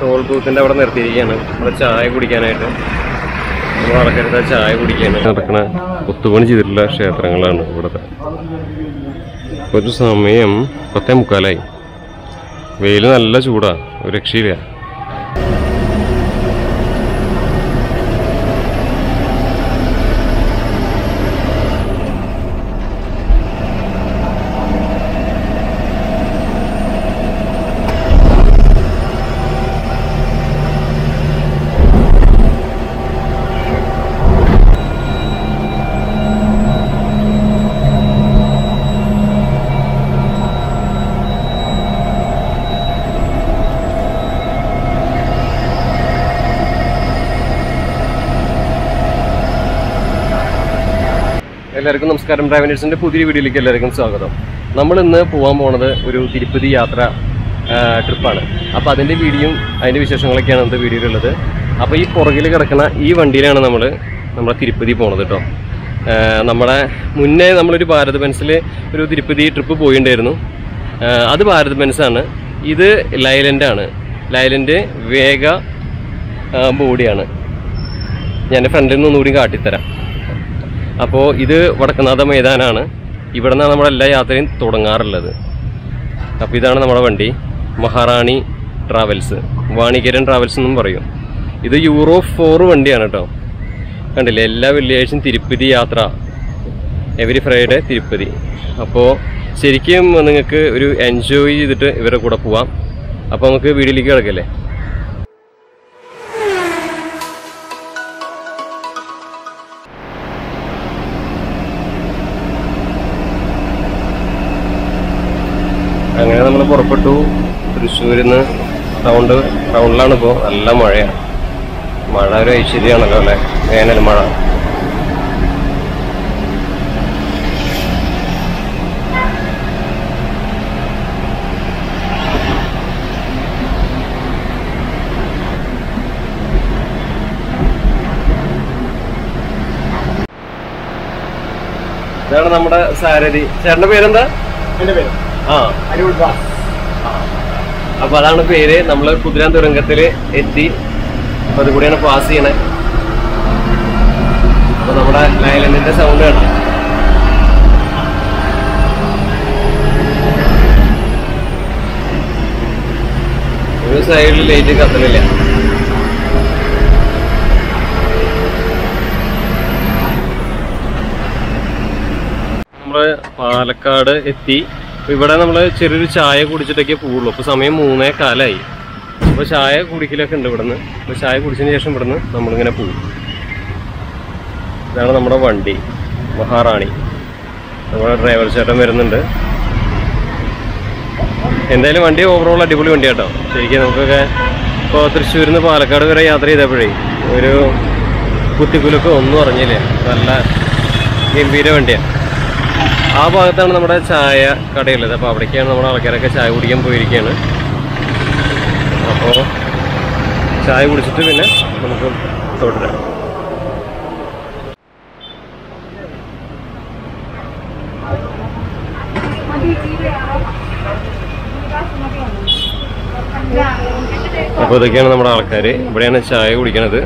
Toll ബൂത്തിന്റെ അവിടെ നിർത്തിയിരിക്കുകയാണ്. നമ്മുടെ ചായ കുടിക്കാനായിട്ട്. നമ്മൾ ആൾക്കാരുടെ ചായ കുടിക്കാനായിട്ട് നടക്കണ ഒത്തുപണി ചെയ്തിട്ടുള്ള ക്ഷേത്രങ്ങളാണ് ഇവിടുത്തെ. ഒരു സമയം പത്തേ മുക്കാലായി. വെയിൽ നല്ല ചൂടാ. ഒരു രക്ഷയില്ല. എല്ലാവർക്കും നമസ്കാരം. ഡ്രൈവനേഴ്സിന്റെ പുതിയ വീഡിയോയിലേക്ക് എല്ലാവർക്കും സ്വാഗതം. നമ്മൾ ഇന്ന് പോകാൻ പോണത് ഒരു തിരുപ്പതി യാത്ര ട്രിപ്പാണ്. അപ്പോൾ അതിന്റെ വീഡിയോയും അതിന്റെ വിശേഷങ്ങളൊക്കെയാണ് ഇന്നത്തെ വീഡിയോയിലുള്ളത്. അപ്പോൾ ഈ പുറകിൽ കിടക്കുന്ന ഈ വണ്ടിയിലാണ് നമ്മൾ നമ്മുടെ തിരുപ്പതി പോണത് കേട്ടോ നമ്മുടെ മുന്നേ നമ്മളൊരു ഭാരത് ബെൻസിൽ ഒരു തിരുപ്പതി ട്രിപ്പ് പോയിണ്ടായിരുന്നു. അത് ഭാരത് ബെൻസാണ്. ഇത് ലൈലൻഡാണ്. ലൈലൻഡ് വേഗ ബോഡിയാണ്. ഞാൻ ഫ്രണ്ടിൽ നിന്ന് ഒന്നുകൂടി കാട്ടിത്തരാം. അപ്പോൾ ഇത് വടക്കനാഥ മൈതാനാണ്. ഇവിടെ നിന്നാണ് നമ്മുടെ എല്ലാ യാത്രയും തുടങ്ങാറുള്ളത്. അപ്പോൾ ഇതാണ് നമ്മുടെ വണ്ടി. മഹാറാണി ട്രാവൽസ്. വാണികരൻ ട്രാവൽസ് എന്നും പറയും. ഇത് യൂറോ ഫോർ വണ്ടിയാണ് കേട്ടോ. കണ്ടില്ലേ? എല്ലാ വെള്ളിയാഴ്ചയും തിരുപ്പതി യാത്ര. Every Friday Tirupati. അപ്പോൾ ശരിക്കും നിങ്ങൾക്ക് ഒരു എൻജോയ് ചെയ്തിട്ട് ഇവരുടെ കൂടെ പോവാം. അപ്പോൾ നമുക്ക് വീഡിയോയിലേക്ക് കിടക്കല്ലേ? തൃശ്ശൂരിൽ നിന്ന് ടൗണ്ട് ടൗണിലാണ് ഇപ്പോൾ നല്ല മഴയാണ്. മഴ ഒരു ഐശ്വര്യമാണല്ലോ അല്ലേ? വേനൽ മഴ. ഇതാണ് നമ്മുടെ സാരഥി. ചേട്ടന്റെ പേരെന്താ? എന്റെ പേര്. ആ. ദാസ് അപ്പൊ അതാണ് പേര്. നമ്മൾ കുതിരാൻ തുരങ്കത്തിൽ എത്തി. അപ്പൊ അതുകൂടിയാണ് പാസ് ചെയ്യണേ. അപ്പൊ നമ്മുടെ ലൈലൻഡിന്റെ സൗണ്ട് കേട്ടോ. ഒരു സൈഡിൽ ലൈറ്റ് കത്തലില്ല നമ്മൾ പാലക്കാട് എത്തി. ഇവിടെ നമ്മൾ ചെറിയൊരു ചായ കുടിച്ചിട്ടൊക്കെ പോവുള്ളൂ. അപ്പൊ സമയം മൂന്നേ കാലായി. അപ്പൊ ചായ കുടിക്കലൊക്കെ ഉണ്ട് ഇവിടുന്ന്. അപ്പൊ ചായ കുടിച്ചതിന് ശേഷം ഇവിടുന്ന് നമ്മളിങ്ങനെ പോകും ഇതാണ് നമ്മുടെ വണ്ടി. മഹാറാണി. നമ്മുടെ ഡ്രൈവർ ചേട്ടൻ വരുന്നുണ്ട്. എന്തായാലും വണ്ടി ഓവറോൾ അടിപൊളി വണ്ടി കേട്ടോ ശരിക്കും നമുക്കൊക്കെ ഇപ്പോൾ തൃശ്ശൂരിൽ നിന്ന് പാലക്കാട് വരെ യാത്ര ചെയ്തപ്പോഴേ ഒരു കുത്തിക്കുലൊക്കെ ഒന്നും അറിഞ്ഞില്ല? നല്ല ഗംഭീര വണ്ടിയാണ് ആ ഭാഗത്താണ് നമ്മുടെ ചായ കടയുള്ളത്. അപ്പോൾ അവിടേക്കാണ് നമ്മുടെ ആൾക്കാരൊക്കെ ചായ കുടിക്കാൻ പോയിരിക്കുകയാണ് അപ്പോൾ ചായ കുടിച്ചിട്ട് പിന്നെ നമുക്ക് തുടരാം അപ്പോൾ ഇതൊക്കെയാണ് നമ്മുടെ ആൾക്കാർ ഇവിടെയാണ് ചായ കുടിക്കണത്.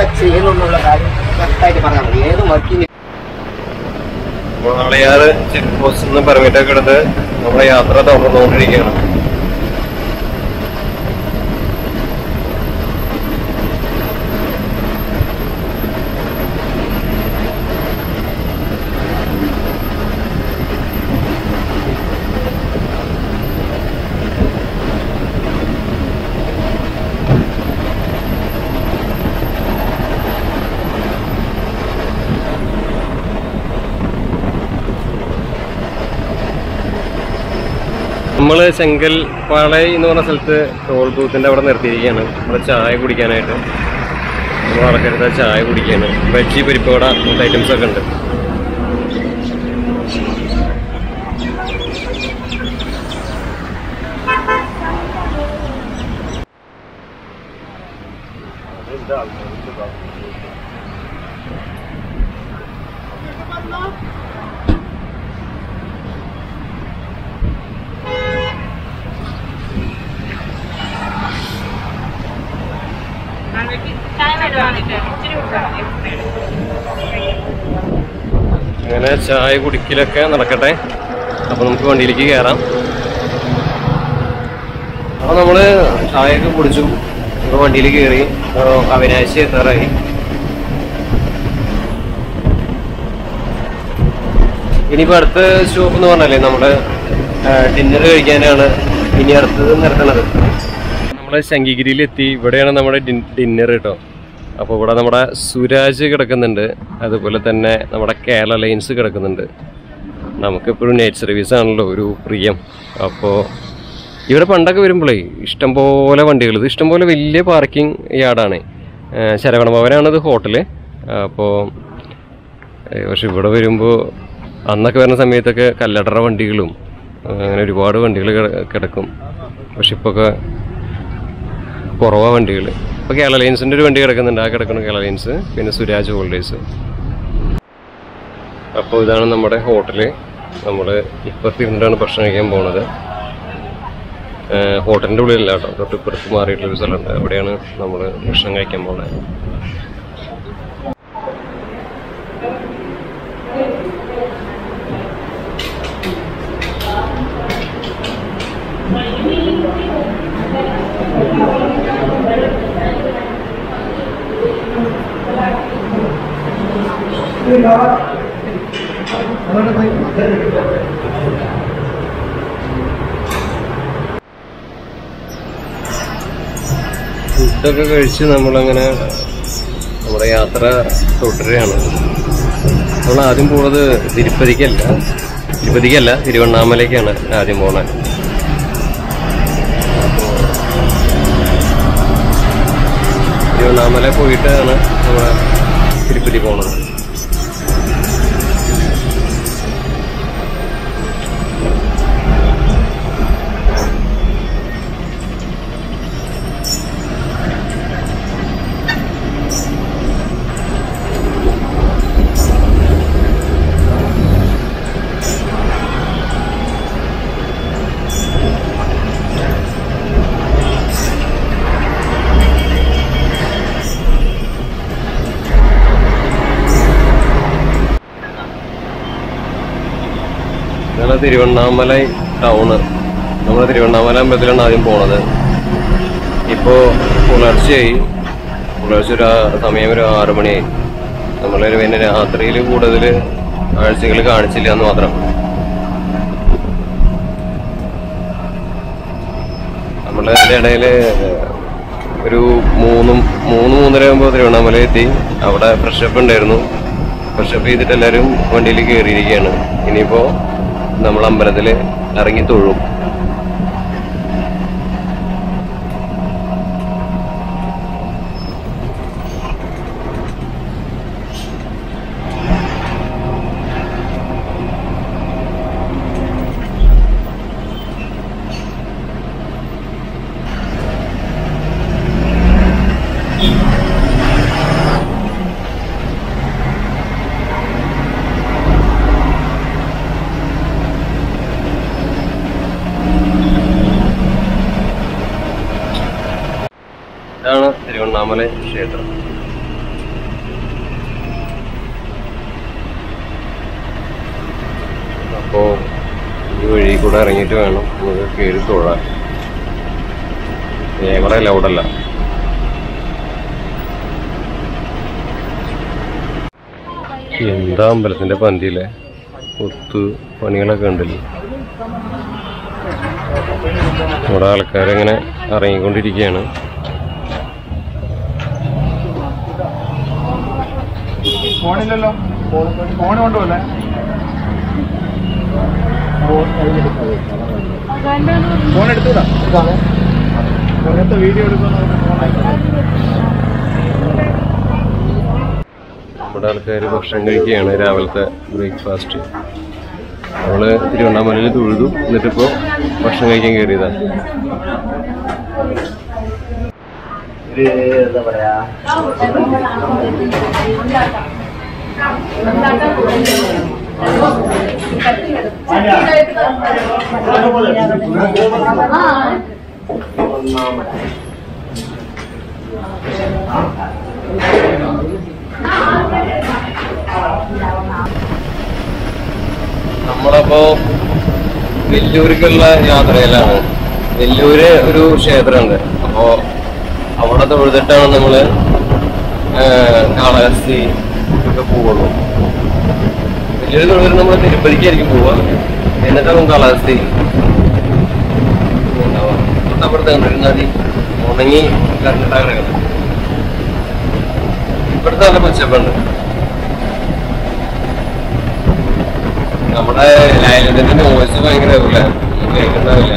എന്താ ചെയ്യുന്നു കാര്യം കറക്റ്റായിട്ട് പറഞ്ഞാൽ മതി. ഏത് വർക്കിംഗ് വാളയാറ് ചെക്ക് പോസ്റ്റ് നിന്ന് പെർമിറ്റൊക്കെ എടുത്ത് നമ്മുടെ യാത്ര തുടർന്നുകൊണ്ടിരിക്കുകയാണ് നമ്മൾ ചെങ്കൽ പാളയ എന്ന് പറഞ്ഞ സ്ഥലത്ത് ടോൾ ബൂത്തിന്റെ അവിടെ നിർത്തിയിരിക്കുകയാണ്. നമ്മുടെ ചായ കുടിക്കാനായിട്ട്. നമ്മൾ ആൾക്കാരുടെ ചായ കുടിക്കുകയാണ്. ബജ്ജി പരിപ്പുവട അങ്ങനത്തെ ഐറ്റംസ് ഒക്കെ ഉണ്ട്. ചായ കുടിക്കലൊക്കെ നടക്കട്ടെ. അപ്പൊ നമുക്ക് വണ്ടിയിലേക്ക് കയറാം അപ്പൊ നമ്മൾ ചായയൊക്കെ കുടിച്ചു. നമ്മൾ വണ്ടിയിൽ കയറി അവിനാശി എത്താറായി. ഇനിയിപ്പോ അടുത്ത സ്റ്റോപ്പ് എന്ന് പറഞ്ഞാലേ നമ്മുടെ ഡിന്നർ കഴിക്കാനാണ് ഇനി അടുത്തത് നിർത്തണത്. നമ്മൾ ശങ്കിഗിരിയിൽ എത്തി ഇവിടെയാണ് നമ്മുടെ ഡിന്നർ കേട്ടോ അപ്പോൾ ഇവിടെ നമ്മുടെ സുരാജ് കിടക്കുന്നുണ്ട്. അതുപോലെ തന്നെ നമ്മുടെ കേരള ലൈൻസ് കിടക്കുന്നുണ്ട്. നമുക്കെപ്പോഴും നേച്ചർ സർവീസ് ആണല്ലോ ഒരു പ്രിയം. അപ്പോൾ ഇവിടെ പണ്ടൊക്കെ വരുമ്പോഴേ ഇഷ്ടംപോലെ വണ്ടികൾ ഇത് ഇഷ്ടംപോലെ വലിയ പാർക്കിംഗ് യാർഡാണ് ശരവണ ഭവനാണിത് ഹോട്ടൽ അപ്പോൾ പക്ഷെ ഇവിടെ വരുമ്പോൾ അന്നൊക്കെ വരുന്ന സമയത്തൊക്കെ കല്ലടറ വണ്ടികളും അങ്ങനെ ഒരുപാട് വണ്ടികൾ കിടക്കും. പക്ഷെ ഇപ്പോൾ ഒക്കെ കുറവാ വണ്ടികൾ ഇപ്പോൾ കേരള ലൈൻസിന്റെ ഒരു വണ്ടി കിടക്കുന്നുണ്ട്. ആ കിടക്കുന്നു കേരള ലൈൻസ് പിന്നെ സുരാജ് ഹോൾഡേഴ്സ് അപ്പോൾ ഇതാണ് നമ്മുടെ ഹോട്ടൽ. നമ്മൾ ഇപ്പം ഇരുന്നിട്ടാണ് ഭക്ഷണം കഴിക്കാൻ പോണത്. ഹോട്ടലിന്റെ ഉള്ളിലല്ല കേട്ടോ. തൊട്ട് ഇപ്പുറത്ത് മാറിയിട്ടുള്ളൊരു സ്ഥലമുണ്ട്. അവിടെയാണ് നമ്മൾ ഭക്ഷണം കഴിക്കാൻ പോകുന്നത് ഫുഡൊക്കെ കഴിച്ച് നമ്മളങ്ങനെ നമ്മുടെ യാത്ര തുടരുകയാണ്. നമ്മൾ ആദ്യം പോണത് തിരുപ്പതിക്കല്ല. തിരുപ്പതിക്കല്ല തിരുവണ്ണാമലയ്ക്കാണ് ആദ്യം പോണത് തിരുവണ്ണാമല പോയിട്ടാണ് നമ്മൾ തിരുപ്പതി പോണത്. തിരുവണ്ണാമല ടൗണ്. നമ്മൾ തിരുവണ്ണാമല അമ്പലത്തിലാണ് ആദ്യം പോണത്. ഇപ്പോൾ പുലർച്ചയായി. പുലർച്ചെ ഒരു സമയം ഒരു ആറു മണിയായി. നമ്മളൊരു പിന്നെ രാത്രിയിൽ കൂടുതൽ ആഴ്ചകൾ കാണിച്ചില്ല എന്ന് മാത്രം. അതിന്റെ ഇടയിൽ ഒരു മൂന്നും മൂന്ന് മൂന്നര ആകുമ്പോൾ തിരുവണ്ണാമല എത്തി. അവിടെ ഫ്രഷപ്പ് ഉണ്ടായിരുന്നു. ഫ്രഷപ്പ് ചെയ്തിട്ട് എല്ലാവരും വണ്ടിയിൽ കയറിയിരിക്കുകയാണ് ഇനിയിപ്പോൾ നമ്മൾ അമ്പലത്തിൽ ഇറങ്ങി തൊഴും ഇതാണ് തിരുവണ്ണാമല ക്ഷേത്രം അപ്പോ ഈ വഴി കൂടെ ഇറങ്ങിയിട്ട് വേണം നമുക്ക് കയറി തൊഴാൻ ക്യാമറ ലൗഡല്ല എന്താ അമ്പലത്തിന്റെ പന്തിയിലെ ഒത്ത് പണികളൊക്കെ ഉണ്ടല്ലോ നമ്മുടെ ആൾക്കാരെങ്ങനെ ഇറങ്ങിക്കൊണ്ടിരിക്കുകയാണ്. ഫോണില്ലല്ലോ. ഫോൺ കൊണ്ടുപോലെ ഫോൺ എടുത്തൂടാ വീഡിയോ എടുക്കുന്ന നമ്മുടെ ആൾക്കാർ ഭക്ഷണം കഴിക്കുകയാണ് രാവിലത്തെ ബ്രേക്ക്ഫാസ്റ്റ്. നമ്മൾ തിരുവണ്ണാമലയിൽ തൊഴുതു. എന്നിട്ടിപ്പോ ഭക്ഷണം കഴിക്കാൻ കയറിയതാ ഒരു എന്താ പറയാ ഒന്നാമത് നമ്മളപ്പോ വെല്ലൂരിക്കുള്ള യാത്രയിലാണ്. വെല്ലൂര് ഒരു ക്ഷേത്രമുണ്ട്. അപ്പോ അവിടെ തൊഴുതിട്ടാണ് നമ്മൾ കാളകസ്തി ഒക്കെ പോവുള്ളൂ. വെല്ലൂര് തൊഴുതിട്ട് നമ്മൾ തിരുപ്പതിക്കായിരിക്കും പോവുക. എന്നിട്ടാവും കാളഹസ്തി ഉണ്ടാവുക. തൊട്ടപ്പുറത്ത് കണ്ടിരുന്നാടി ഉണങ്ങി കറണ്ടിട്ടാ കിടക്കുന്നത് ഇവിടുത്തെ നല്ല പച്ചപ്പുണ്ട്. നമ്മുടെ ലൈലത്തിന്റെ വോയിസ് ഭയങ്കര കേൾക്കുന്നില്ല.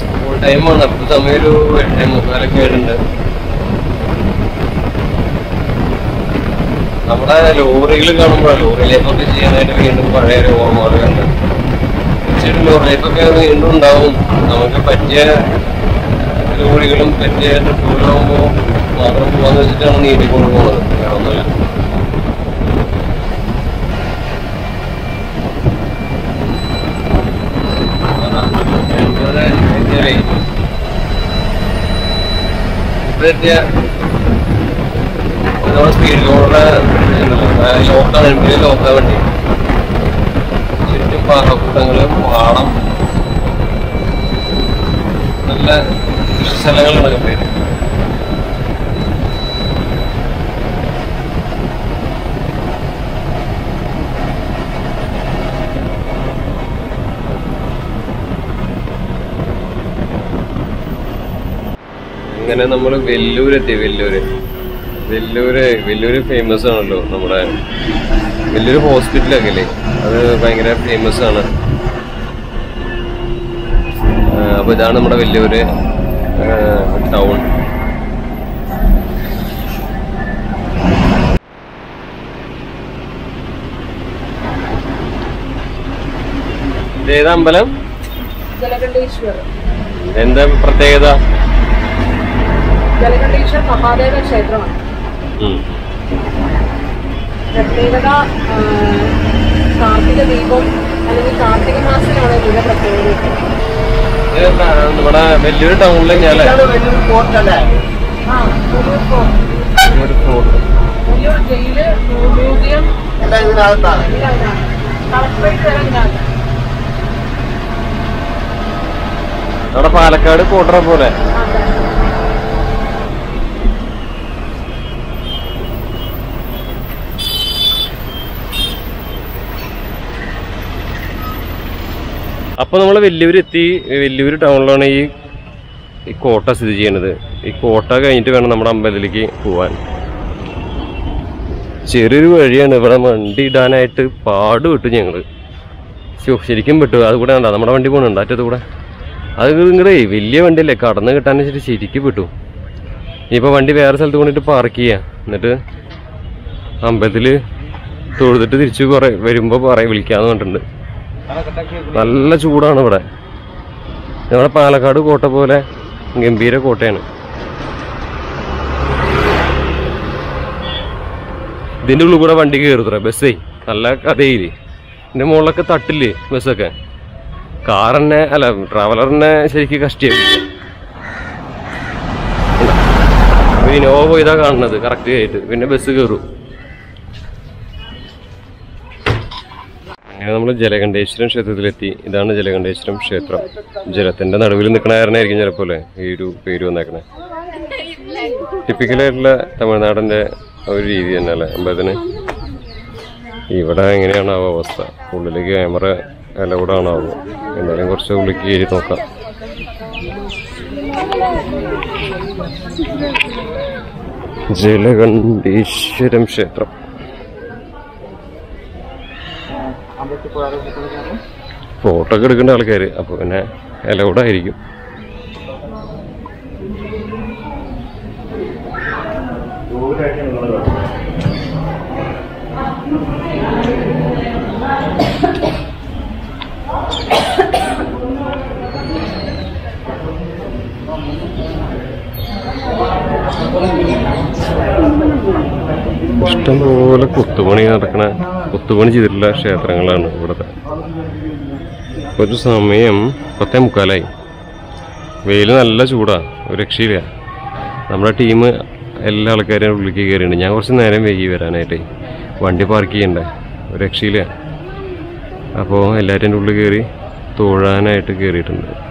സ്കൂൾ ടൈമാണ് അപ്പൊ സമയം ഒരു എട്ടേ മുക്കാലൊക്കെ ആയിട്ടുണ്ട്. നമ്മുടെ ലോറികൾ കാണുമ്പോഴാണ് ലോറിയിലേക്കൊക്കെ ചെയ്യാനായിട്ട് വീണ്ടും പഴയ ഒരു ഓർമ്മകളുണ്ട് തീർച്ചയായിട്ടും ലോറി ലൈഫൊക്കെ വീണ്ടും ഉണ്ടാവും നമുക്ക് പറ്റിയ ജോലികളും പറ്റിയ ട്രിപ്പുകളാകുമ്പോൾ മാത്രം പോകാന്ന് വെച്ചിട്ടാണ് നീട്ടിക്കൊണ്ട് പോകുന്നത് വേറൊന്നുമില്ല നമ്മുടെ സ്പീഡിലൂടെ ലോക്കാണ് എംപി ലോക്കാ വണ്ടി. പാറക്കൂട്ടങ്ങൾ പാടം നല്ല സ്ഥലങ്ങളാണ് പേര് അങ്ങനെ നമ്മൾ വെല്ലൂരെത്തി വെല്ലൂര്. വെല്ലൂര് വെല്ലൂര് ഫേമസ് ആണല്ലോ നമ്മുടെ വെല്ലൂര് ഹോസ്പിറ്റലൊക്കെ അല്ലേ അത് ഭയങ്കര ഫേമസ് ആണ്. അപ്പോൾ അപ്പൊ ഇതാണ് നമ്മുടെ വലിയൊരു ടൗൺ ഇതേതാ അമ്പലം? എന്താ പ്രത്യേകത? ജലകണ്ഠേശ്വർ മഹാദേവ ക്ഷേത്രമാണ്. പ്രത്യേകത ആ, കാർത്തിക ദീപം അല്ലെങ്കിൽ കാർത്തിക മാസത്തിലാണ് ഇതിന്റെ പ്രത്യേകത. നമ്മുടെ വലിയൊരു ആ ഒരു ഫോട്ടോ വലിയൊരു ജയിൽ മ്യൂസിയം എല്ലാം ഇതിനകത്താണ്. എല്ലാം ഇതാണ് കളക്ടറേറ്റ് വരെ ഇതിനകത്ത്. നമ്മുടെ പാലക്കാട് കോട്ടറ പോലെ. അതെ. അപ്പൊ നമ്മൾ എത്തി വെല്ലൂര് ടൗണിലാണ് ഈ ഈ കോട്ട സ്ഥിതി ചെയ്യുന്നത് ഈ കോട്ട കഴിഞ്ഞിട്ട് വേണം നമ്മുടെ അമ്പലത്തിലേക്ക് പോവാൻ. ചെറിയൊരു വഴിയാണ് ഇവിടെ വണ്ടി ഇടാനായിട്ട് പാട് വിട്ടു ഞങ്ങൾ ശരിക്കും വിട്ടു അത് കൂടെ ഉണ്ടാ നമ്മുടെ വണ്ടി പോകുന്നുണ്ട് അറ്റത്ത് കൂടെ. അത് നിങ്ങളുടെ വലിയ വണ്ടിയല്ലേ? കടന്ന് കിട്ടാൻ വെച്ചിട്ട് ശരിക്കും വിട്ടു ഇനിയിപ്പോൾ വണ്ടി വേറെ സ്ഥലത്ത് കൊണ്ടിട്ട് പാർക്ക് ചെയ്യാം. എന്നിട്ട് അമ്പലത്തിൽ തൊഴുതിട്ട് തിരിച്ച് കുറേ വരുമ്പോൾ പറയും വിളിക്കാന്ന് പറഞ്ഞിട്ടുണ്ട്. നല്ല ചൂടാണ് ഇവിടെ. നമ്മുടെ പാലക്കാട് കോട്ട പോലെ ഗംഭീര കോട്ടയാണ്. ഇതിന്റെ ഉള്ളിൽ കൂടെ വണ്ടി കയറുത്ര ബസ്സേ നല്ല കഥയില്ലേ? ഇതിന്റെ മുകളിലൊക്കെ തട്ടില്ലേ ബസ്സൊക്കെ കാറന്നെ അല്ല ട്രാവലറിനെ ശരിക്കും കഷ്ടിയായി ഇനോവ ഇതാ കാണുന്നത് കറക്റ്റ് ആയിട്ട്. പിന്നെ ബസ് കയറും അങ്ങനെ നമ്മൾ ജലകണ്ഠേശ്വരം ക്ഷേത്രത്തിലെത്തി. ഇതാണ് ജലകണ്ഠേശ്വരം ക്ഷേത്രം. ജലത്തിന്റെ നടുവിൽ നിൽക്കണ കാരണമായിരിക്കും അല്ലേ? ഈ ഒരു പേര് വന്നേക്കണേ. ടിപ്പിക്കലായിട്ടുള്ള തമിഴ്നാടിന്റെ ഒരു രീതി തന്നെ അല്ലേ? അമ്പലത്തിന്? ഇവിടെ എങ്ങനെയാണാവോ അവസ്ഥ? ഉള്ളിൽ ക്യാമറ അലൗഡ് ആണാവോ എന്തായാലും കുറച്ച് ഉള്ളിലേക്ക് കയറി നോക്കാം. ജലകണ്ഠേശ്വരം ക്ഷേത്രം. ഫോട്ടോ ഒക്കെ എടുക്കേണ്ട ആൾക്കാർ അപ്പോൾ പിന്നെ അലൗഡ് ആയിരിക്കും. ഇഷ്ടംപോലെ കൊത്തുപണി നടക്കണ കൊത്തുപണി ചെയ്തിട്ടുള്ള ക്ഷേത്രങ്ങളാണ് ഇവിടുത്തെ. ഒരു സമയം പത്തേ മുക്കാലായി. വെയിൽ നല്ല ചൂടാ. ഒരു രക്ഷയില്ല. നമ്മുടെ ടീം എല്ലാ ആൾക്കാരും ഉള്ളിലേക്ക് കയറിയിട്ടുണ്ട്. ഞാൻ കുറച്ച് നേരം വൈകി വരാനായിട്ട്. വണ്ടി പാർക്ക് ചെയ്യണ്ടേ? ഒരു രക്ഷയില്ല. അപ്പോൾ എല്ലാവരും ഉള്ളിൽ കയറി തൊഴാനായിട്ട് കയറിയിട്ടുണ്ട്.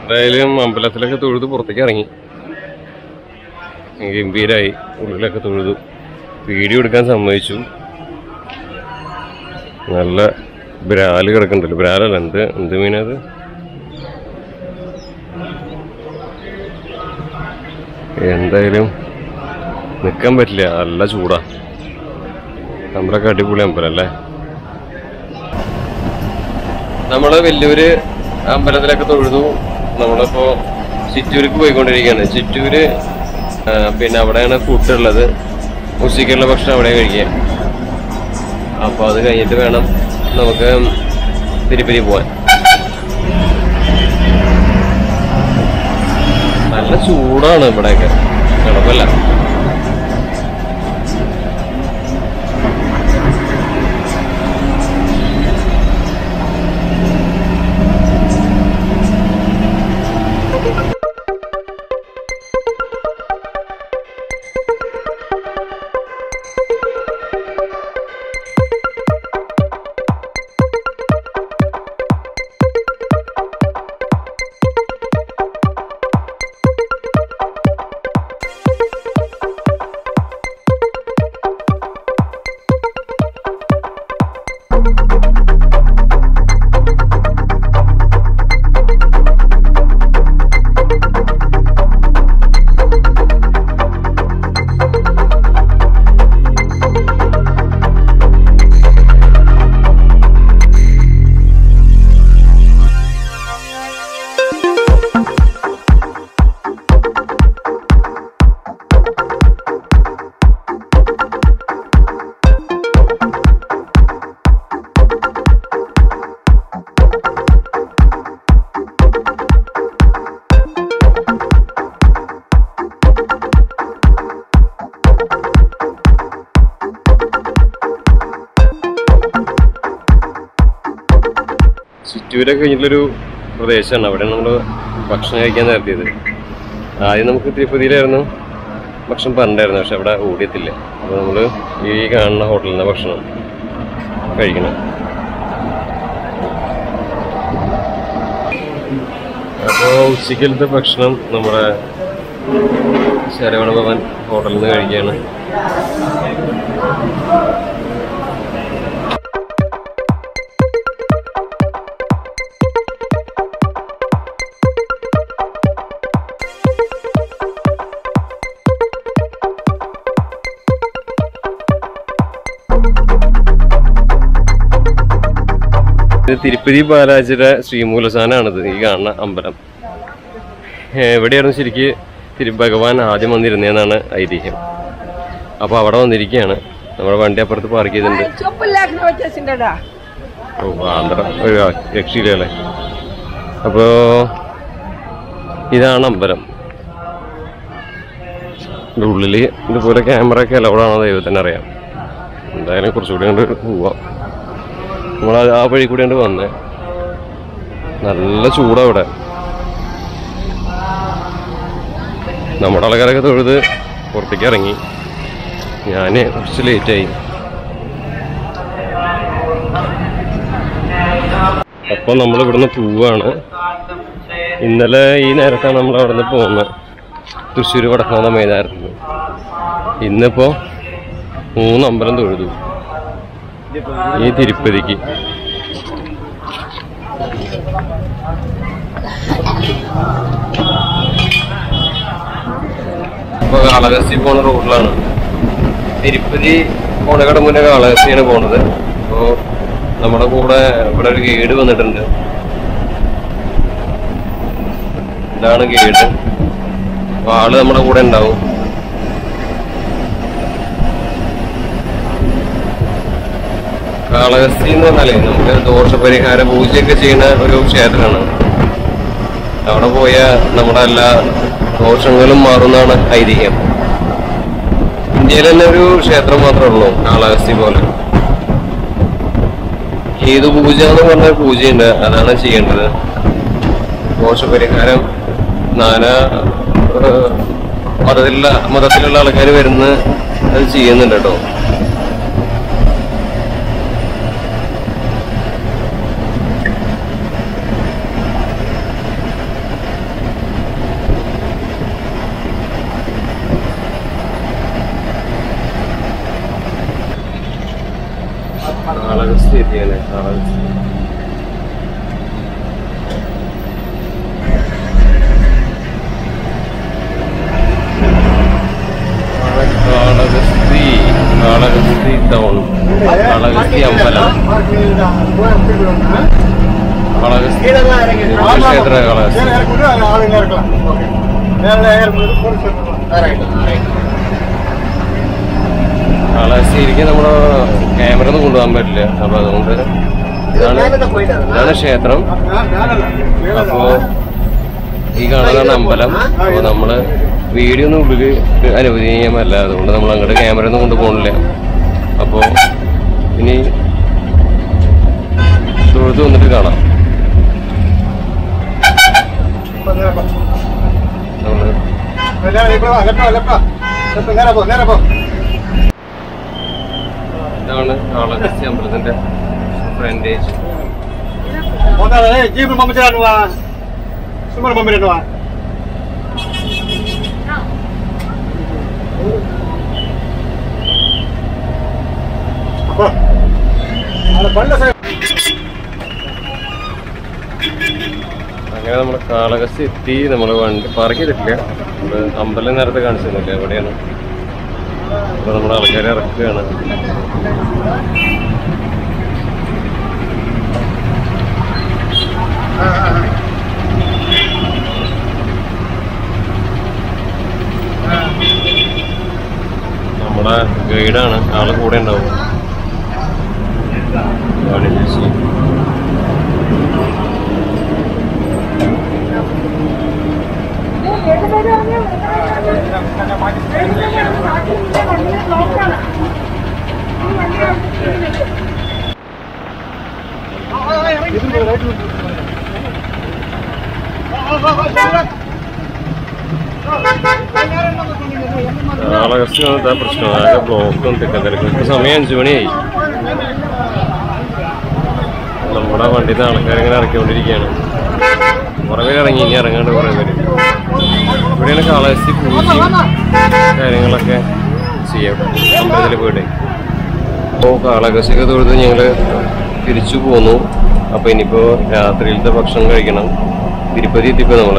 എന്തായാലും അമ്പലത്തിലൊക്കെ തൊഴുത് പുറത്തേക്ക് ഇറങ്ങി. ഗംഭീരായി. ഉള്ളിലൊക്കെ തൊഴുതു. വീഡിയോ എടുക്കാൻ സമ്മതിച്ചു. നല്ല ബ്രാൽ കിടക്കണ്ടല്ലോ. ബ്രാലല്ല എന്ത് എന്ത് മീനത് എന്തായാലും നിൽക്കാൻ പറ്റില്ല നല്ല ചൂടാ. നമ്മളൊക്കെ അടിപൊളി അമ്പലല്ലേ? നമ്മൾ വലിയൊരു അമ്പലത്തിലൊക്കെ തൊഴുതു. നമ്മളിപ്പോ ചിറ്റൂർക്ക് പോയിക്കൊണ്ടിരിക്കുകയാണ്. ചിറ്റൂര് പിന്നെ അവിടെയാണ് ഫുഡ് ഉള്ളത് ഉച്ചയ്ക്കുള്ള ഭക്ഷണം അവിടെ കഴിക്കുക. അപ്പൊ അത് കഴിഞ്ഞിട്ട് വേണം നമുക്ക് തിരുപ്പതി പോവാൻ. നല്ല ചൂടാണ് ഇവിടെയൊക്കെ. കുഴപ്പമില്ല ചിറ്റൂരൊക്കെ കഴിഞ്ഞിട്ടൊരു പ്രദേശമാണ്. അവിടെ നമ്മൾ ഭക്ഷണം കഴിക്കാൻ നിർത്തിയത് ആദ്യം നമുക്ക് തിരുപ്പതിയിലായിരുന്നു ഭക്ഷണം പറഞ്ഞിട്ടായിരുന്നു പക്ഷെ അവിടെ ഓടിയത്തില്ല. അപ്പോൾ നമ്മൾ ഈ കാണുന്ന ഹോട്ടലിൽ നിന്ന് ഭക്ഷണം കഴിക്കണം. അപ്പോൾ ഉച്ചക്കലത്തെ ഭക്ഷണം നമ്മുടെ ശരവണ ഭവൻ ഹോട്ടലിൽ നിന്ന് കഴിക്കുകയാണ്. ഇത് തിരുപ്പതി ബാലാജിയുടെ ശ്രീമൂലസ്ഥാനമാണിത് ഈ കാണുന്ന അമ്പലം. എവിടെയായിരുന്നു ശരിക്ക് തിരു ഭഗവാൻ ആദ്യം വന്നിരുന്നതെന്നാണ് ഐതിഹ്യം. അപ്പോൾ അവിടെ വന്നിരിക്കുകയാണ്. നമ്മുടെ വണ്ടി അപ്പുറത്ത് പാർക്ക് ചെയ്തിട്ടുണ്ട്. ഓ ആന്ധ്ര ഒരു രക്ഷയിലല്ലേ അപ്പോൾ ഇതാണ് അമ്പലം. ഇതിന്റെ ഉള്ളിൽ ഇതുപോലെ ക്യാമറ ഒക്കെ അലവടാണോ ദൈവത്തിന് അറിയാം. എന്തായാലും കുറച്ചുകൂടി കൊണ്ട് പോവാം. നമ്മൾ ആ വഴി കൂടി കൊണ്ട് വന്നേ. നല്ല ചൂടാ ഇവിടെ. നമ്മുടെ ആൾക്കാരൊക്കെ തൊഴുത് പുറത്തേക്ക് ഇറങ്ങി. ഞാൻ കുറച്ച് ലേറ്റായി അപ്പോൾ നമ്മൾ ഇവിടുന്ന് പോവാണ്. ഇന്നലെ ഈ നേരത്താണ് നമ്മൾ അവിടെ നിന്ന് പോകുന്നത് തൃശ്ശൂർ വടക്കാത മൈതാനത്ത് ഇന്നിപ്പോ മൂന്ന് അമ്പലം തൊഴുതു. ഈ തിരുപ്പതിക്ക്. ഇപ്പൊ കാളകസ്തി പോണ റോഡിലാണ് തിരുപ്പതി പോണകട മുന്നേ കാളകസ്തിയാണ് പോണത്. അപ്പോ നമ്മുടെ കൂടെ ഇവിടെ ഒരു ഗൈഡ് വന്നിട്ടുണ്ട്. ഇതാണ് ഗൈഡ്. അപ്പൊ ആൾ നമ്മുടെ കൂടെ ഉണ്ടാവും. കാളഹസ്തി എന്ന് പറഞ്ഞാലേ നമുക്ക് ദോഷപരിഹാര പൂജയൊക്കെ ചെയ്യുന്ന ഒരു ക്ഷേത്രമാണ്. അവിടെ പോയ നമ്മുടെ എല്ലാ ദോഷങ്ങളും മാറുന്നതാണ് ഐതിഹ്യം. ഇന്ത്യയിൽ തന്നെ ഒരു ക്ഷേത്രം മാത്രമേ ഉള്ളൂ കാളഹസ്തി പോലെ. ഏത് പൂജ എന്ന് പറഞ്ഞ പൂജയുണ്ട് അതാണ് ചെയ്യേണ്ടത്. ദോഷപരിഹാരം നാനാ മതത്തിലുള്ള മതത്തിലുള്ള ആൾക്കാർ വരുന്ന അത് ചെയ്യുന്നുണ്ട് കേട്ടോ കാളഹസ്തി കാളഹസ്തി ഇരിക്കാൻ നമ്മുടെ ക്യാമറ ഒന്നും കൊണ്ടുപോകാൻ പറ്റില്ല. അപ്പൊ ഇതാണ് ക്ഷേത്രം. അപ്പോ ഈ കാണുന്നതാണ് അമ്പലം അപ്പൊ നമ്മൾ വീഡിയോ ഒന്നും ഉള്ളിൽ അനുവദനീയമല്ല. അതുകൊണ്ട് നമ്മൾ അങ്ങോട്ട് ക്യാമറ ഒന്നും കൊണ്ടുപോകണില്ല അപ്പോ ഇനി തൊഴുത് വന്നിട്ട് കാണാം. ഇതാണ് കാളകസ്യ അമ്പലത്തിന്റെ ഫ്രണ്ടേജ് ജീപ്പ് മമ്മച്ചാടുവാ സുമർ മമ്മിടുവാ അങ്ങനെ നമ്മൾ കാളകസ് എത്തി. നമ്മൾ വണ്ടി പാർക്ക് ചെയ്തിട്ടില്ല. നമ്മൾ അമ്പലം നേരത്തെ കാണിച്ചിരുന്നില്ല. എവിടെയാണ്? അപ്പൊ നമ്മുടെ ആൾക്കാരെ ഇറക്കുകയാണ്. നമ്മുടെ ഗൈഡാണ്. ആൾ കൂടെ ഉണ്ടാവും. ഗാഡി ആ പ്രശ്നം ആകെ ബ്ലോക്കും തിക്കത്തിരക്കും സമയം അഞ്ചു മണിയായി നമ്മുടെ വണ്ടിയിൽ നിന്ന് ആൾക്കാരിങ്ങനെ ഇറക്കിക്കൊണ്ടിരിക്കുകയാണ് കുറെ പേര് ഇറങ്ങി ഇനി ഇറങ്ങാണ്ട് കുറെ പേര് ഇവിടെയാണ് കാളഹസ്തി പൂജയും കാര്യങ്ങളൊക്കെ ചെയ്യാം അമ്പലത്തിൽ പോയിട്ട് അപ്പോൾ കാളഹസ്തിയൊക്കെ തൊഴുത് ഞങ്ങൾ തിരിച്ചു പോന്നു അപ്പോൾ ഇനിയിപ്പോ രാത്രിയിലത്തെ ഭക്ഷണം കഴിക്കണം തിരുപ്പതി എത്തിപ്പോ നമ്മൾ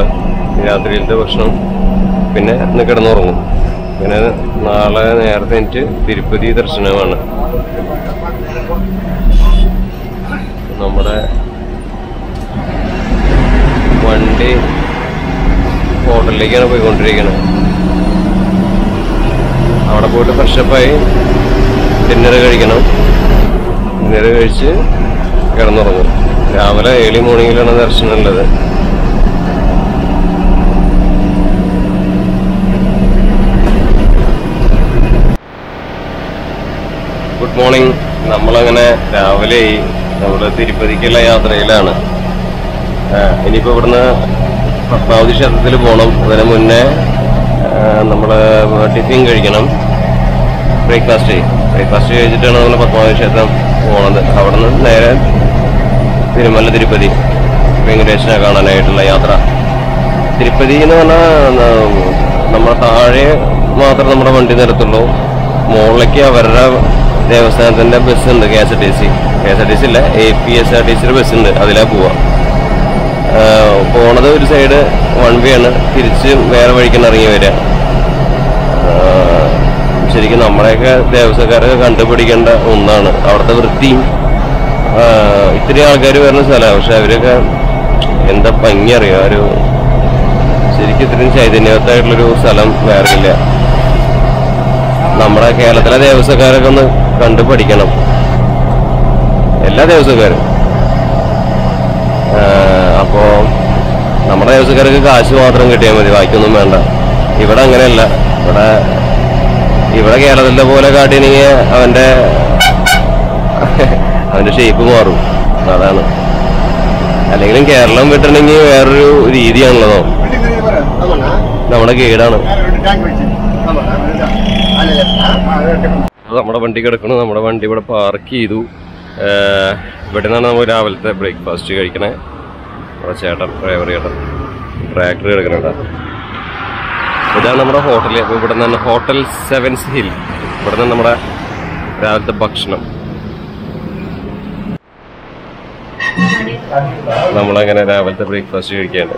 രാത്രിയിലത്തെ ഭക്ഷണം. പിന്നെ ഇന്ന് കിടന്നുറങ്ങും. പിന്നെ നാളെ നേരത്തെ എനിക്ക് തിരുപ്പതി ദർശനമാണ്. നമ്മുടെ വണ്ടി ഹോട്ടലിലേക്കാണ് പോയിക്കൊണ്ടിരിക്കുന്നത് അവിടെ പോയിട്ട് ഫ്രഷപ്പായി ഡിന്നർ കഴിക്കണം. ഡിന്നർ കഴിച്ച് കിടന്നുറങ്ങും. രാവിലെ ഏർലി മോർണിംഗിലാണ് ദർശനം ഉള്ളത്. മോർണിംഗ് നമ്മളങ്ങനെ രാവിലെ നമ്മൾ തിരുപ്പതിക്കുള്ള യാത്രയിലാണ്. ഇനിയിപ്പോ ഇവിടുന്ന് പത്മാവതി ക്ഷേത്രത്തിൽ പോകണം അതിന് മുന്നേ നമ്മൾ ടിഫിൻ കഴിക്കണം. ബ്രേക്ക്ഫാസ്റ്റ് ബ്രേക്ക്ഫാസ്റ്റ് കഴിച്ചിട്ടാണ് നമ്മൾ പത്മാവതി ക്ഷേത്രം പോണത്. അവിടെ നിന്ന് നേരെ തിരുമല തിരുപ്പതി വെങ്കടേശനെ കാണാനായിട്ടുള്ള യാത്ര. തിരുപ്പതി എന്ന് പറഞ്ഞാൽ നമ്മുടെ താഴെ മാത്രം നമ്മുടെ വണ്ടി നിരത്തുള്ളൂ. മുകളിലേക്ക് അവരുടെ ദേവസ്ഥാനത്തിന്റെ ബസ് ഉണ്ട് K S R T C. K S R T C ഇല്ല A P S R T സിയുടെ ബസ് ഉണ്ട് പോവാം. പോണത് ഒരു സൈഡ് വൺ വേ ആണ് തിരിച്ച് വേറെ വഴിക്കാണ് ഇറങ്ങി വരിക ശരിക്കും നമ്മളെയൊക്കെ ദേവസ്വക്കാരൊക്കെ കണ്ടുപിടിക്കേണ്ട ഒന്നാണ്. അവിടുത്തെ വൃത്തിയും ഇത്തിരി ആൾക്കാർ വരുന്ന സ്ഥലമാണ് പക്ഷെ അവരൊക്കെ എന്താ ഭംഗി അറിയാം? ഒരു ശരിക്കും ഇത്രയും ചൈതന്യവത്തായിട്ടുള്ളൊരു സ്ഥലം വേറെ ഇല്ല. നമ്മുടെ കേരളത്തിലെ ദേവസ്വക്കാരൊക്കെ ഒന്ന് കണ്ട് പഠിക്കണം എല്ലാ ദേവസ്വക്കാരും അപ്പോ നമ്മുടെ ദേവസ്വക്കാർക്ക് കാശ് മാത്രം കിട്ടിയാൽ മതി ബാക്കിയൊന്നും വേണ്ട ഇവിടെ അങ്ങനെയല്ല ഇവിടെ ഇവിടെ കേരളത്തിലെ പോലെ കാട്ടിനെങ്കിൽ അവന്റെ അവന്റെ ഷേപ്പ് മാറും അതാണ് അല്ലെങ്കിലും കേരളം വിട്ടണെങ്കിൽ വേറൊരു രീതിയാണല്ലോ നമ്മുടെ ഗൈഡാണ് നമ്മുടെ വണ്ടി കിടക്കണു. നമ്മുടെ വണ്ടി ഇവിടെ പാർക്ക് ചെയ്തു. ഇവിടെ നിന്നാണ് നമ്മൾ രാവിലത്തെ ബ്രേക്ക്ഫാസ്റ്റ് കഴിക്കണേ. നമ്മുടെ ചേട്ടൻ ഡ്രൈവർ ചേട്ടൻ ട്രാക്ടർ കിടക്കണേട്ടാ ഇതാണ് നമ്മുടെ ഹോട്ടൽ അപ്പോൾ ഇവിടെ നിന്നാണ് ഹോട്ടൽ സെവൻസ് ഹിൽ ഇവിടെ നിന്ന് നമ്മുടെ രാവിലത്തെ ഭക്ഷണം. നമ്മളങ്ങനെ രാവിലത്തെ ബ്രേക്ക്ഫാസ്റ്റ് കഴിക്കാണ്ട്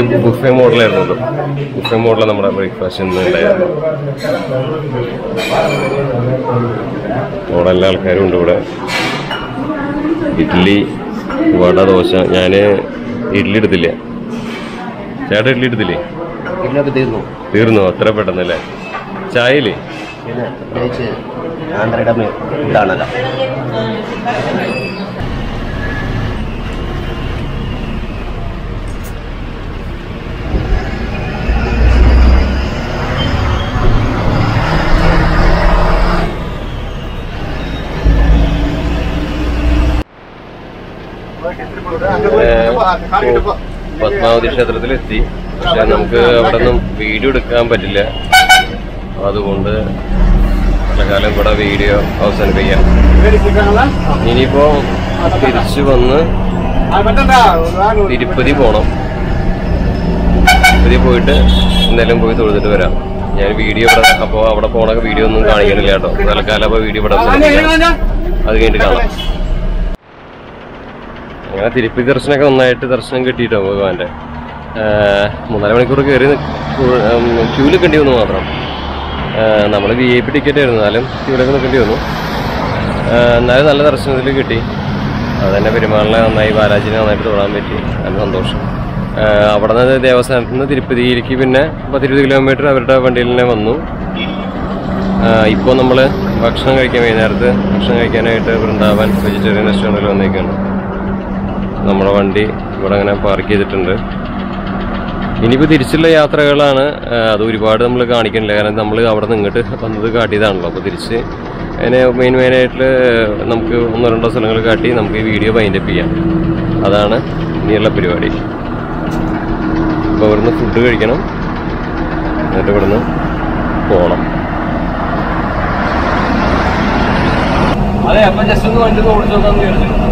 ഇത് ബുഫേ മോഡലായിരുന്നു ബുഫേ മോഡലാണ് നമ്മുടെ ബ്രേക്ക്ഫാസ്റ്റ് ഇന്ന് ഉണ്ടായിരുന്നു അവിടെ എല്ലാ ആൾക്കാരും ഉണ്ട് ഇവിടെ. ഇഡ്ഡലി വട ദോശ. ഞാൻ ഇഡ്ഡലി എടുത്തില്ല. ചേട്ടാ ഇഡ്ഡലി എടുത്തില്ലേ? തീർന്നു. തീർന്നു. അത്ര പെട്ടെന്നല്ലേ? ചായയില്ലേ? പ്രത്യേകിച്ച് ആന്ധ്രയുടെ ഇതാണല്ലോ. പത്മാവതി ക്ഷേത്രത്തിലെത്തി. പക്ഷെ നമുക്ക് അവിടെ നിന്നും വീഡിയോ എടുക്കാൻ പറ്റില്ല. അതുകൊണ്ട് തൽക്കാലം ഇവിടെ വീഡിയോ അവസാനിപ്പിക്കാം. ഇനിയിപ്പോ തിരിച്ചു വന്ന് തിരുപ്പതി പോണം. തിരുപ്പതി പോയിട്ട് എന്തായാലും പോയി തൊഴുതിട്ട് വരാം. ഞാൻ വീഡിയോ ഇവിടെ അപ്പോൾ അവിടെ പോണൊക്കെ വീഡിയോ ഒന്നും കാണിക്കണില്ല കേട്ടോ. തൽക്കാലം അപ്പോൾ വീഡിയോ ഇവിടെ അത് കഴിഞ്ഞിട്ട് കാണാം. അങ്ങനെ തിരുപ്പതി ദർശനമൊക്കെ നന്നായിട്ട് ദർശനം കിട്ടിയിട്ടോ ഭഗവാന്റെ. മൂന്നര മണിക്കൂർ കയറി ക്യൂ നിൽക്കേണ്ടി വന്നു മാത്രം. നമ്മൾ വി ഐ പി ടിക്കറ്റ് ആയിരുന്നു. എന്നാലും ക്യൂലൊക്കെ നിൽക്കേണ്ടി വന്നു. എന്നാലും നല്ല ദർശനത്തിൽ കിട്ടി. അതന്നെ പെരുമാളിനെ നന്നായി ബാലാജിനെ നന്നായിട്ട് തൊടാൻ പറ്റി. നല്ല സന്തോഷം. അവിടെ നിന്ന് ദേവസ്ഥാനത്ത് നിന്ന് തിരുപ്പതിയിലേക്ക് പിന്നെ പത്തിരുപത് കിലോമീറ്റർ അവരുടെ വണ്ടിയിൽ തന്നെ വന്നു. ഇപ്പോൾ നമ്മൾ ഭക്ഷണം കഴിക്കാൻ വൈകുന്നേരത്ത് ഭക്ഷണം കഴിക്കാനായിട്ട് വൃന്ദാവൻ വെജിറ്റേറിയൻ റെസ്റ്റോറന്റിൽ വന്നേക്കാണ്. നമ്മുടെ വണ്ടി ഇവിടെ അങ്ങനെ പാർക്ക് ചെയ്തിട്ടുണ്ട്. ഇനിയിപ്പോൾ തിരിച്ചുള്ള യാത്രകളാണ് അത് ഒരുപാട് നമ്മൾ കാണിക്കണില്ല. കാരണം നമ്മൾ അവിടെ നിന്ന് ഇങ്ങോട്ട് വന്നത് കാട്ടിയതാണല്ലോ. അപ്പോൾ തിരിച്ച് അതിനെ മെയിൻ മെയിനായിട്ട് നമുക്ക് ഒന്നോ രണ്ടോ സ്ഥലങ്ങൾ കാട്ടി നമുക്ക് ഈ വീഡിയോ വൈൻഡപ്പ് ചെയ്യാം. അതാണ് ഇനിയുള്ള പരിപാടി. അപ്പോൾ ഇവിടുന്ന് ഫുഡ് കഴിക്കണം. എന്നിട്ട് ഇവിടുന്ന് പോകണം അതെ അപ്പം ജസ്റ്റ് ഒന്ന് വണ്ടി ഓടിച്ചു വിചാരിച്ചു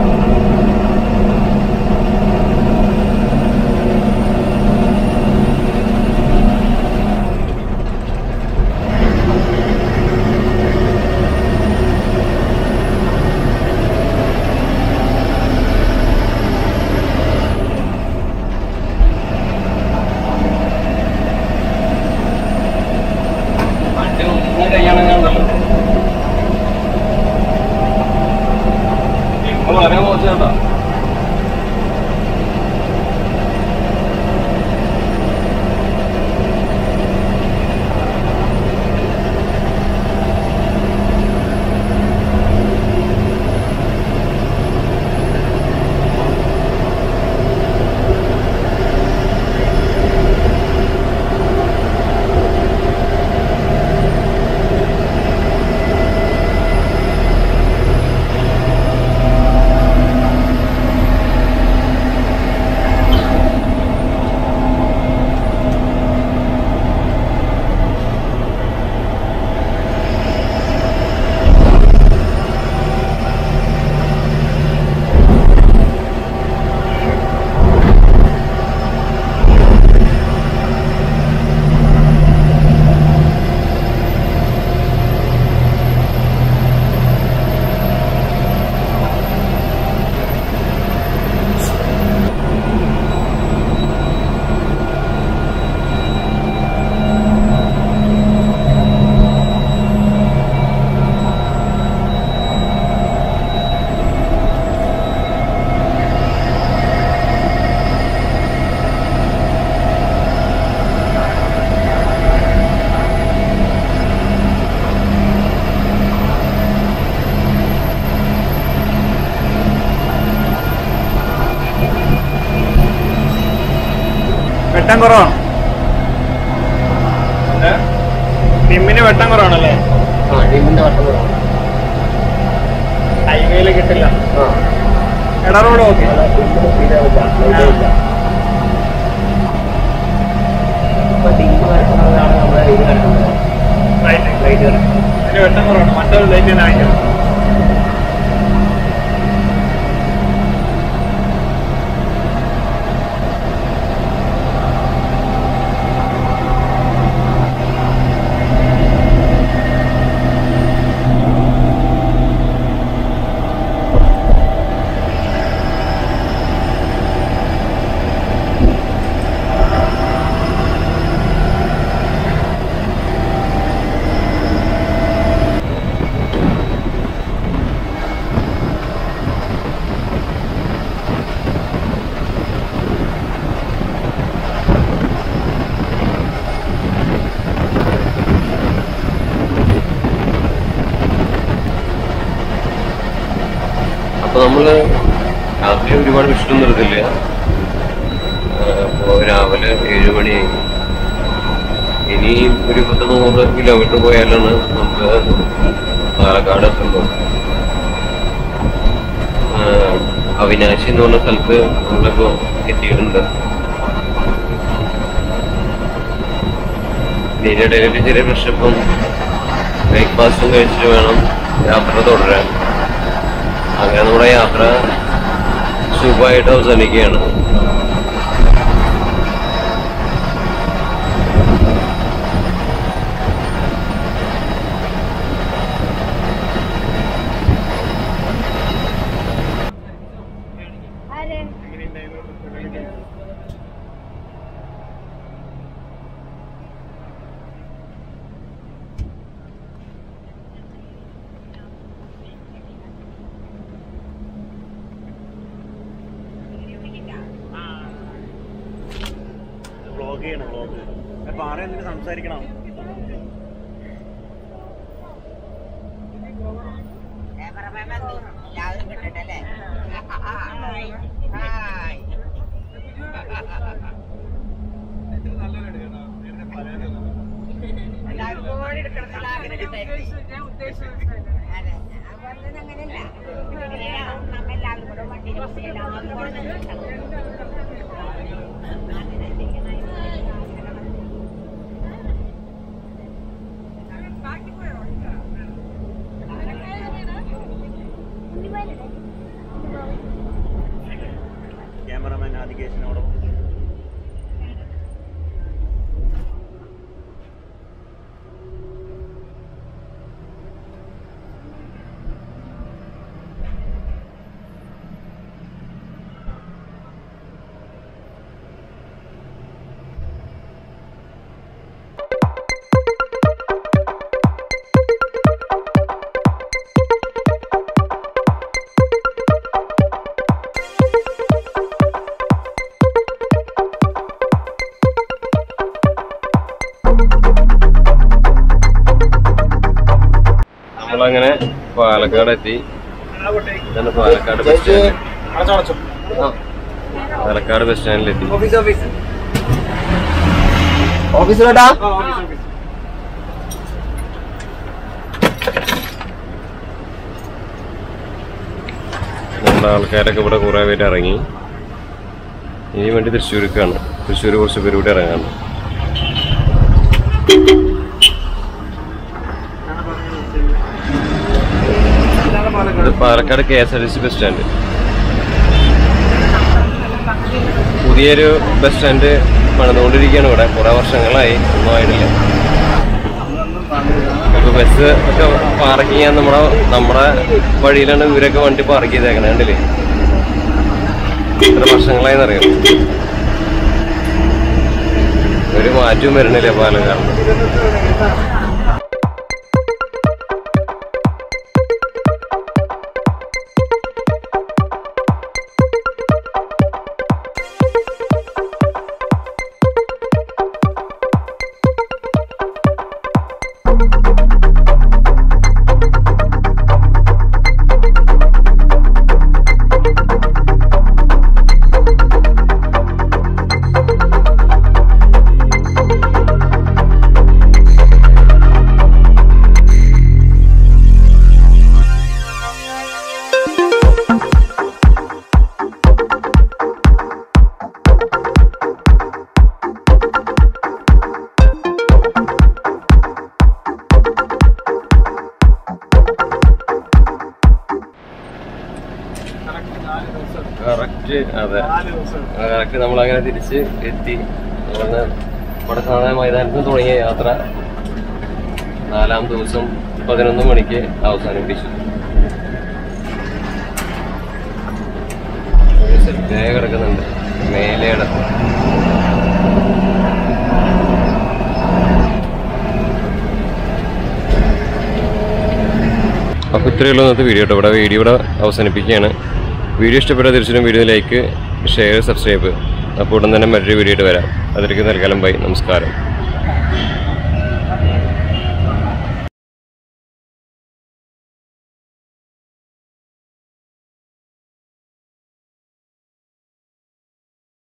ഒരുപാട് വിഷ്ണു നിർത്തില്ല അപ്പോ രാവിലെ ഏഴ് മണിയായി ഇനി ഒരു പത്ത് നൂറ് കിലോമീറ്റർ പോയാലാണ് നമുക്ക് പാലക്കാട് എത്തുമ്പോൾ അവിനാശി എന്ന് പറഞ്ഞ സ്ഥലത്ത് നമ്മളിപ്പോ എത്തിയിട്ടുണ്ട്. ഇതിനിടയിൽ ചെറിയ പ്രശ്നം ഇപ്പം ബ്രേക്ക്ഫാസ്റ്റും കഴിച്ചിട്ട് വേണം യാത്ര തുടരാൻ. അങ്ങനെ നമ്മുടെ യാത്ര സുഖമായിട്ട് അവസാനിക്കുകയാണ് ക്യാമറമാൻ ആദികേശനോടും പാലക്കാട് എത്തി Palakkad bus stand. Palakkad bus സ്റ്റാൻഡിലെത്തി office office. ഓഫീസിലോട്ടാ നമ്മുടെ ആൾക്കാരൊക്കെ ഇവിടെ കുറെ പേര് ഇറങ്ങി. ഇനി വേണ്ടി തൃശ്ശൂർക്കാണ് തൃശ്ശൂർ കുറച്ച് പേര് ഇവിടെ ഇറങ്ങാണ് Palakkad K S R T C bus stand പുതിയൊരു ബസ് സ്റ്റാൻഡ് പണിതുകൊണ്ടിരിക്കുകയാണ് ഇവിടെ. കുറെ വർഷങ്ങളായി. ഒന്നും ആയിട്ടില്ല. ഇപ്പൊ ബസ് ഒക്കെ പാർക്ക് ചെയ്യാൻ നമ്മുടെ നമ്മുടെ വഴിയിലാണ് ഇവരൊക്കെ വണ്ടി പാർക്ക് ചെയ്തേക്കണേ കണ്ടില്ലേ? എത്ര വർഷങ്ങളായെന്നറിയോ? ഒരു മാറ്റവും വരുന്നില്ല പാലക്കാട്. കറക്റ്റ് നമ്മൾ അങ്ങനെ തിരിച്ച് എത്തി. അവിടുന്ന് വടക്കാനായ മൈതാനത്ത് തുടങ്ങിയ യാത്ര നാലാം ദിവസം പതിനൊന്ന് മണിക്ക് അവസാനിപ്പിച്ചു. സെറ്റായ കിടക്കുന്നുണ്ട്. മേലയുടെ അപ്പോൾ ഇത്രയുള്ള ഇന്നത്തെ വീഡിയോ കേട്ടോ ഇവിടെ വീഡിയോ ഇവിടെ അവസാനിപ്പിക്കുകയാണ്. വീഡിയോ ഇഷ്ടപ്പെട്ടാൽ തീർച്ചയായും വീഡിയോ ലൈക്ക് ഷെയർ സബ്സ്ക്രൈബ്. അപ്പോൾ ഉടൻ തന്നെ മറ്റൊരു വീഡിയോ വരാം. അതിലേക്ക് നൽകാലം ബൈ. നമസ്കാരം.